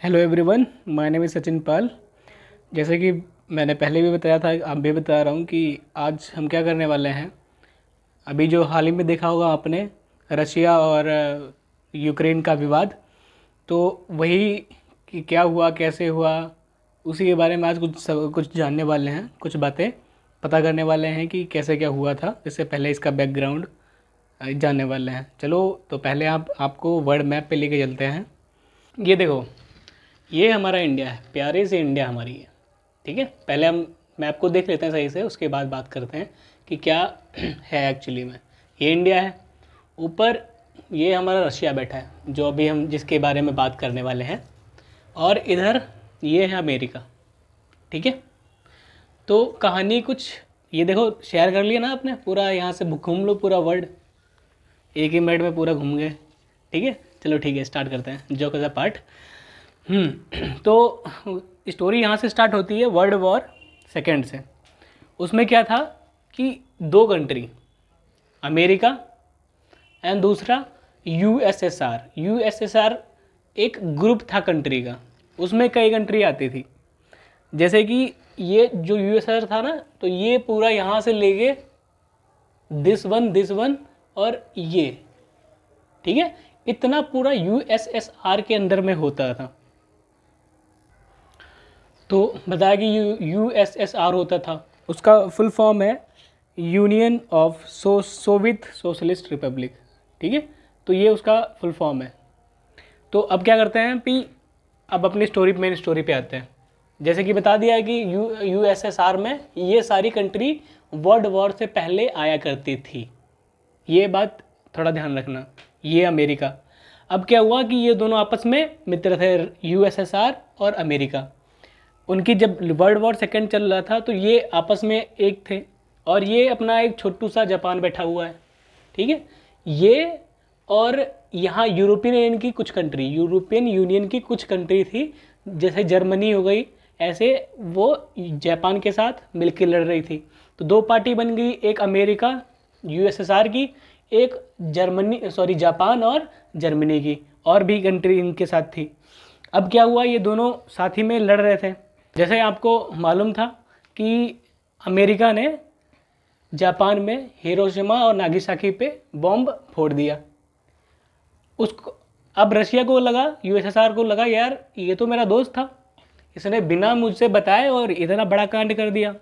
Hello everyone my name is Sachin Pal जैसे कि मैंने पहले भी बताया था अब भी बता रहा हूँ कि आज हम क्या करने वाले हैं। अभी जो हाल ही में देखा होगा आपने, रशिया और यूक्रेन का विवाद तो वही कि क्या हुआ, कैसे हुआ, उसी के बारे में आज कुछ सब, कुछ जानने वाले हैं, कुछ बातें पता करने वाले हैं कि कैसे क्या हुआ था, इससे पहले इसका बैकग्राउंड जानने वाले हैं। चलो तो पहले आप, आपको वर्ल्ड मैप पे लेके चलते हैं। ये देखो ये हमारा इंडिया है, प्यारे से इंडिया हमारी है, ठीक है? पहले हम मैप को देख लेते हैं सही से, उसके बाद बात करते हैं कि क्या है एक्चुअली में। ये इंडिया है, ऊपर ये हमारा रशिया बैठा है, जो अभी हम, जिसके बारे में बात करने वाले हैं, और इधर ये है अमेरिका ठीक है? तो कहानी कुछ, ये देखो शेयर कर लिया ना आपने, पूरा यहाँ से घूम लो, पूरा वर्ल्ड एक ही मिनट में पूरा घूम गए, ठीक है? चलो ठीक है स्टार्ट करते हैं जो का पार्ट तो स्टोरी यहाँ से स्टार्ट होती है वर्ल्ड वॉर सेकेंड से। उसमें क्या था कि दो कंट्री अमेरिका एंड दूसरा यूएसएसआर यूएसएसआर एक ग्रुप था कंट्री का। उसमें कई कंट्री आती थी। जैसे कि ये जो यूएसआर था ना तो ये पूरा यहाँ से लेके दिस वन दिस वन और ये। ठीक है? इतना पूरा यूएसएसआर के अंदर में होता था। तो बताया कि यू यूएसएसआर होता था। उसका फुल फॉर्म है union of so soviet socialist republic ठीक है? तो ये उसका फुल फॉर्म है। तो अब क्या करते हैं कि अब अपनी स्टोरी मेन स्टोरी पे आते हैं। जैसे कि बता दिया है कि यू यूएसएसआर में ये सारी कंट्री वर्ल्ड वॉर से पहले आया करती थी। ये बात थोड़ा ध्यान रखना, ये अमेरिका। अब क्या हुआ कि ये दोनों आपस में मित्र थे यूएसएसआर और अमेरिका। उनकी जब वर्ल्ड वॉर सेकेंड चल रहा था तो ये आपस में एक थे और ये अपना एक छोटू सा जापान बैठा हुआ है, ठीक है? ये और यहाँ यूरोपियन यूनियन की कुछ कंट्री यूरोपियन यूनियन की कुछ कंट्री थी, जैसे जर्मनी हो गई, ऐसे वो जापान के साथ मिलकर लड़ रही थी। तो दो पार्टी बन गई, एक अमेरिका, यूएसएसआर की, एक जर्मनी सॉरी जापान और जर्मनी की, और भी कंट्री इनके साथ थी। अब क्या हुआ, ये दोनों साथ ही में लड़ रहे थे। जैसे आपको मालूम था कि अमेरिका ने जापान में हिरोशिमा और नागिसाकी पे बॉम्ब फोड़ दिया। उसको अब रशिया को लगा, यूएसएसआर को लगा, यार, ये तो मेरा दोस्त था। इसने बिना मुझसे बताए और इतना बड़ा कांड कर दिया।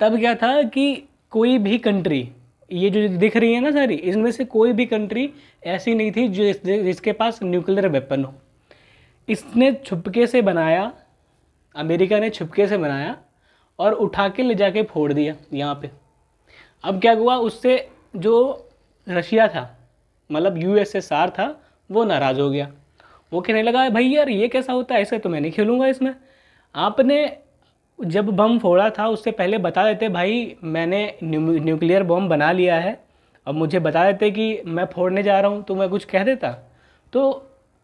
तब क्या था कि कोई भी कंट्री, ये जो दिख रही है ना सारी इसमें से कोई भी कंट्री ऐसी नहीं थी जो जिसके पास न्यूक्लियर वेपन हो। इसने छुपके से बनाया अमेरिका ने छुपके से बनाया और उठा के ले जाके फोड़ दिया यहाँ पे। अब क्या हुआ, उससे जो रशिया था मतलब यूएसएसआर था, वो नाराज़ हो गया। वो कहने लगा, भाई यार, ये कैसा होता है? ऐसे तो मैं नहीं खेलूँगा इसमें। आपने जब बम फोड़ा था, उससे पहले बता देते, भाई, मैंने न्यूक्लियर बम बना लिया है। अब मुझे बता देते कि मैं फोड़ने जा रहा हूँ तो मैं कुछ कह देता। तो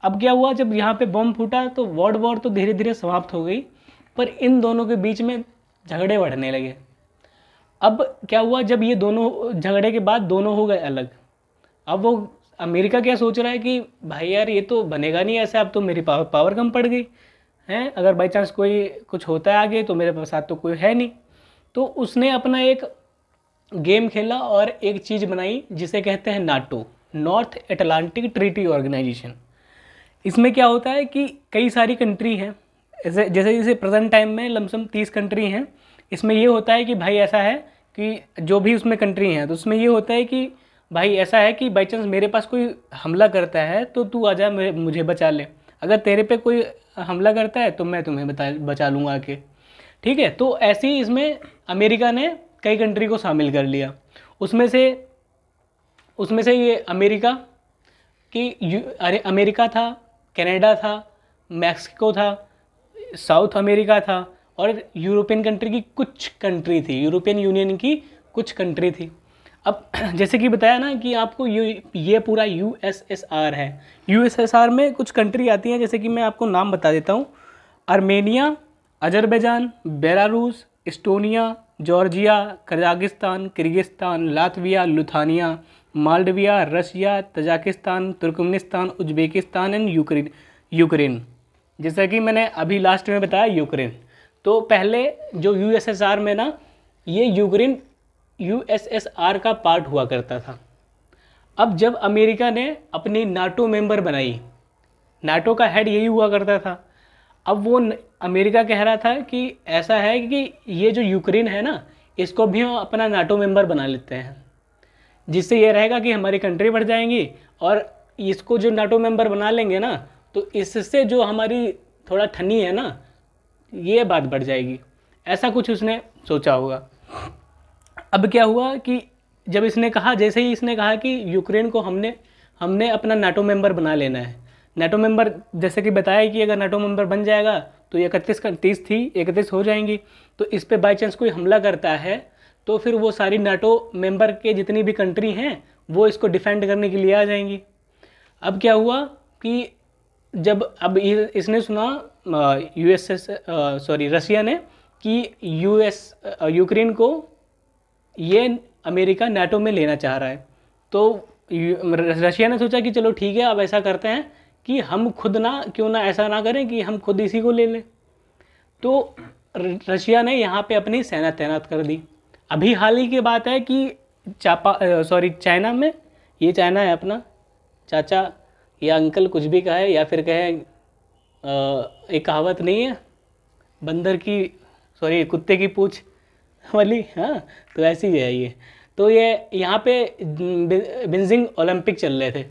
अब क्या हुआ, जब यहाँ पे बम फूटा तो वर्ल्ड वॉर तो धीरे धीरे समाप्त हो गई। पर इन दोनों के बीच में झगड़े बढ़ने लगे। अब क्या हुआ, जब ये दोनों झगड़े के बाद दोनों हो गए अलग? अब वो अमेरिका क्या सोच रहा है कि, भाई यार, ये तो बनेगा नहीं ऐसे, अब तो मेरी पावर पावर कम पड़ गई। हैं? अगर बाई चांस कोई कुछ होता है आगे तो मेरे साथ तो कोई है नहीं। तो उसने अपना एक गेम खेला और एक चीज़ बनाई, जिसे कहते हैं NATO, North Atlantic Treaty Organisation. इसमें क्या होता है कि कई सारी कंट्री हैं जैसे जैसे जैसे प्रेजेंट टाइम में लमसम तीस कंट्री हैं, इसमें ये होता है कि भाई ऐसा है कि जो भी उसमें कंट्री हैं तो उसमें ये होता है कि भाई ऐसा है कि बाई चांस मेरे पास कोई हमला करता है तो तू आ जा मुझे बचा ले। अगर तेरे पे कोई हमला करता है तो मैं तुम्हें बता, बचा लूँगा आके। ठीक है? तो ऐसे ही इसमें अमेरिका ने कई कंट्री को शामिल कर लिया। उसमें से उसमें से ये अमेरिका की अरे अमेरिका था, कनाडा था, मैक्सिको था साउथ अमेरिका था और यूरोपियन कंट्री की कुछ कंट्री थी, यूरोपियन यूनियन की कुछ कंट्री थी। अब जैसे कि बताया ना कि आपको यू, ये पूरा यू एस एस आर है। यू एस एस आर में कुछ कंट्री आती हैं, जैसे कि मैं आपको नाम बता देता हूँ। Armenia, Azerbaijan, Belarus, Estonia, Georgia, Kazakhstan, Kyrgyzstan, Latvia, Lithuania, Moldova, Russia, Tajikistan, Turkmenistan, Uzbekistan and Ukraine Ukraine. जैसा कि मैंने अभी लास्ट में बताया यूक्रेन। तो पहले जो यूएसएसआर में ना, ये यूक्रेन यूएसएसआर का पार्ट हुआ करता था। अब जब अमेरिका ने अपनी नाटो मेंबर बनाई नाटो का हेड यही हुआ करता था। अब वो अमेरिका कह रहा था कि ऐसा है कि ये जो यूक्रेन है ना, इसको भी हम अपना नाटो मेंबर बना लेते हैं। जिससे ये रहेगा कि हमारी कंट्री बढ़ जाएँगी और इसको जो नाटो मेंबर बना लेंगे ना तो इससे जो हमारी थोड़ा ठनी है ना, ये बात बढ़ जाएगी। ऐसा कुछ उसने सोचा होगा। अब क्या हुआ कि जब इसने कहा, जैसे ही इसने कहा कि यूक्रेन को हमने हमने अपना नाटो मेंबर बना लेना है। नाटो मेंबर जैसे कि बताया कि अगर नाटो मेंबर बन जाएगा तो इकतीस का, तीस थी, इकतीस हो जाएँगी। तो इस पर बाई चांस कोई हमला करता है तो फिर वो सारी नाटो मेंबर के जितनी भी कंट्री हैं, वो इसको डिफेंड करने के लिए आ जाएँगी। अब क्या हुआ कि जब अब इसने सुना यूएसएस सॉरी रशिया ने कि यूएस यूक्रेन को ये अमेरिका नाटो में लेना चाह रहा है। तो रशिया ने सोचा कि चलो ठीक है, अब ऐसा करते हैं कि हम खुद ना, क्यों ना ऐसा ना करें कि हम खुद इसी को ले लें। तो रशिया ने यहाँ पे अपनी सेना तैनात कर दी। अभी हाल ही की बात है कि चापा सॉरी चाइना में, ये चाइना है अपना, चाचा या अंकल कुछ भी कहे या फिर कहे एक कहावत नहीं है। बंदर की सॉरी कुत्ते की पूछ। वाली हाँ तो ऐसी ही है ये। तो ये यहाँ पे बिंजिंग ओलंपिक चल रहे थे।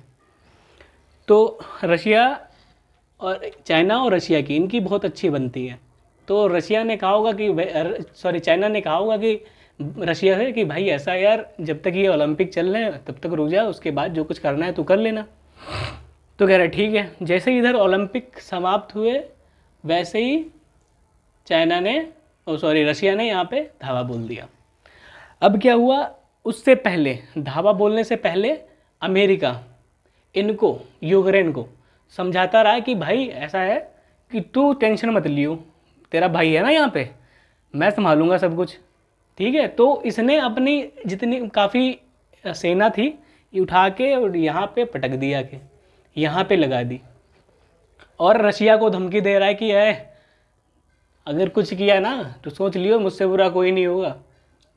तो रशिया और चाइना और रशिया की, इनकी बहुत अच्छी बनती है। तो रशिया ने कहा होगा कि सॉरी चाइना ने कहा होगा कि, रशिया से कि भाई ऐसा यार, जब तक ये ओलंपिक चल रहे हैं, तब तक रुक जा, उसके बाद जो कुछ करना है तो कर लेना। तो कह रहे, ठीक है, जैसे ही इधर ओलंपिक समाप्त हुए, वैसे ही चाइना ने, ओ, सॉरी, रशिया ने यहाँ पे धावा बोल दिया। अब क्या हुआ, उससे पहले, धावा बोलने से पहले अमेरिका इनको, यूक्रेन को समझाता रहा कि भाई, ऐसा है कि तू टेंशन मत लियो, तेरा भाई है ना यहाँ पे, मैं संभालूँगा सब कुछ। ठीक है तो इसने अपनी जितनी काफ़ी सेना थी उठा के और यहाँ पे पटक दिया के यहाँ पे लगा दी। और रशिया को धमकी दे रहा है कि है अगर कुछ किया ना तो सोच लियो, मुझसे बुरा कोई नहीं होगा।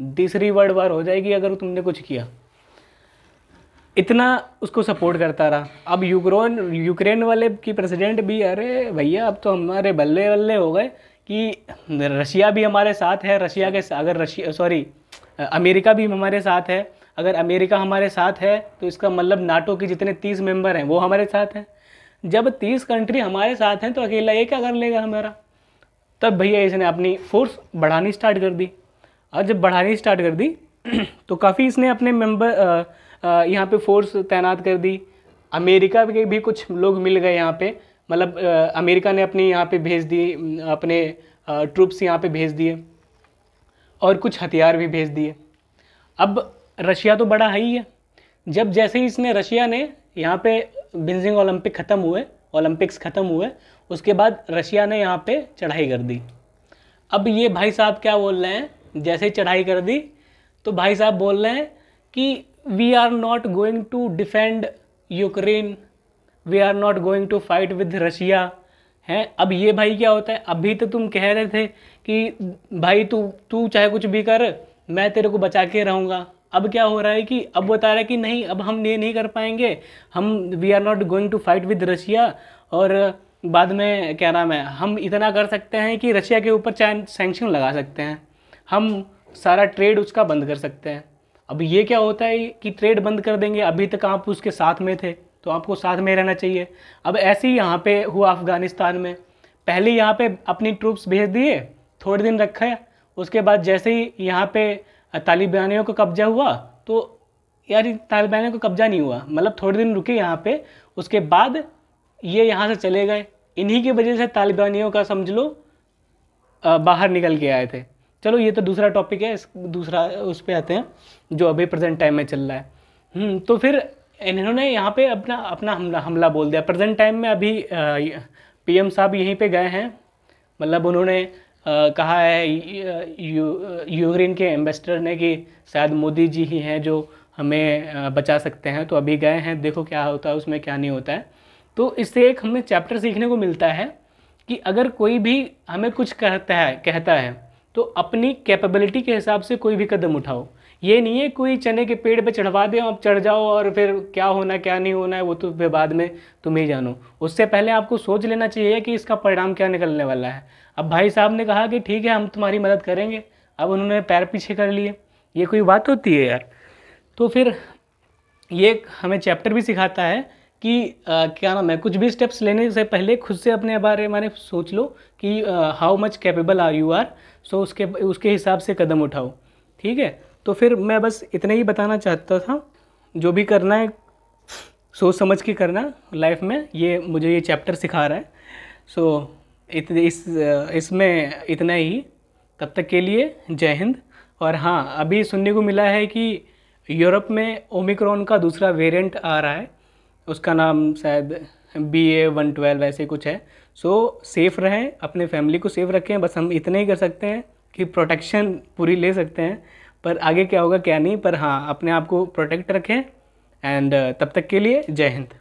तीसरी वर्ल्ड वार हो जाएगी अगर तुमने कुछ किया। इतना उसको सपोर्ट करता रहा। अब यूक्रेन यूक्रेन वाले की प्रेसिडेंट भी, अरे भैया, अब तो हमारे बल्ले बल्ले हो गए कि रशिया भी हमारे साथ है, रशिया के अगर रशिया, सॉरी, अमेरिका भी हमारे साथ है अगर अमेरिका हमारे साथ है तो इसका मतलब नाटो के जितने तीस मेंबर हैं, वो हमारे साथ हैं। जब तीस कंट्री हमारे साथ हैं तो अकेला ये क्या कर लेगा हमारा? तब भैया इसने अपनी फोर्स बढ़ानी स्टार्ट कर दी। और जब बढ़ानी स्टार्ट कर दी तो काफ़ी इसने अपने मेंबर यहाँ पे फोर्स तैनात कर दी। अमेरिका के भी कुछ लोग मिल गए यहाँ पे। मतलब अमेरिका ने अपनी यहाँ पे भेज दी, अपने ट्रूप्स यहाँ पे भेज दिए। और कुछ हथियार भी भेज दिए। अब रशिया तो बड़ा है ही। है जब जैसे ही इसने रशिया ने यहाँ पे बिंजिंग ओलंपिक ख़त्म हुए, ओलंपिक्स ख़त्म हुए, उसके बाद रशिया ने यहाँ पे चढ़ाई कर दी। अब ये भाई साहब क्या बोल रहे हैं? जैसे ही चढ़ाई कर दी तो भाई साहब बोल रहे हैं कि we are not going to defend Ukraine we are not going to fight with Russia हैं? अब ये भाई क्या होता है? अभी तो तुम कह रहे थे कि, भाई तू तू चाहे कुछ भी कर, मैं तेरे को बचा के रहूँगा। अब क्या हो रहा है कि अब बता रहा है कि नहीं, अब हम ये नहीं कर पाएँगे। हम we are not going to fight with Russia और बाद में क्या नाम है, हम इतना कर सकते हैं कि रशिया के ऊपर सेंक्शन लगा सकते हैं। हम सारा ट्रेड उसका बंद कर सकते हैं। अब ये क्या होता है कि ट्रेड बंद कर देंगे, अभी तक आप उसके साथ में थे तो आपको साथ में रहना चाहिए। अब ऐसे ही यहाँ पे हुआ अफ़गानिस्तान में। पहले यहाँ पे अपनी ट्रूप्स भेज दिए, थोड़े दिन रखा है उसके बाद जैसे ही यहाँ पे तालिबानियों को कब्जा हुआ तो यार तालिबानियों को कब्जा नहीं हुआ। मतलब थोड़े दिन रुके यहाँ पे उसके बाद ये यहाँ से चले गए। इन्हीं की वजह से तालिबानियों का समझ लो बाहर निकल के आए थे। चलो ये तो दूसरा टॉपिक है इस दूसरा उस पर आते हैं जो अभी प्रेजेंट टाइम में चल रहा है। हम्म, तो फिर इन्होंने यहाँ पे अपना अपना हमला हमला बोल दिया। प्रेजेंट टाइम में अभी पीएम साहब यहीं पे गए हैं। मतलब उन्होंने कहा है यूक्रेन के एम्बेसडर ने कि शायद मोदी जी ही हैं जो हमें बचा सकते हैं। तो अभी गए हैं, देखो क्या होता है, उसमें क्या नहीं होता है। तो इससे एक हमें चैप्टर सीखने को मिलता है कि अगर कोई भी हमें कुछ कहता है कहता है तो अपनी कैपेबिलिटी के हिसाब से कोई भी कदम उठाओ। ये नहीं है कोई चने के पेड़ पे चढ़वा दे आप चढ़ जाओ और फिर क्या होना क्या नहीं होना है वो तो फिर बाद में तुम ही जानो। उससे पहले आपको सोच लेना चाहिए कि इसका परिणाम क्या निकलने वाला है। अब भाई साहब ने कहा कि ठीक है हम तुम्हारी मदद करेंगे। अब उन्होंने पैर पीछे कर लिए। ये कोई बात होती है यार। तो फिर ये हमें चैप्टर भी सिखाता है कि आ, क्या नाम है कुछ भी स्टेप्स लेने से पहले खुद से अपने बारे में सोच लो कि how much capable are you are so उसके उसके हिसाब से कदम उठाओ। ठीक है? तो फिर मैं बस इतना ही बताना चाहता था जो भी करना है सोच समझ के करना लाइफ में ये मुझे ये चैप्टर सिखा रहा है। सो इत, इस इसमें इतना ही। तब तक के लिए जय हिंद। और हाँ अभी सुनने को मिला है कि यूरोप में ओमिक्रॉन का दूसरा वेरिएंट आ रहा है। उसका नाम शायद बी ए वन ट्वेल्व ऐसे कुछ है। सो सेफ़ रहें अपने फैमिली को सेफ़ रखें। बस हम इतना ही कर सकते हैं कि प्रोटेक्शन पूरी ले सकते हैं। पर आगे क्या होगा, क्या नहीं, पर हाँ अपने आप को प्रोटेक्ट रखें एंड तब तक के लिए जय हिंद।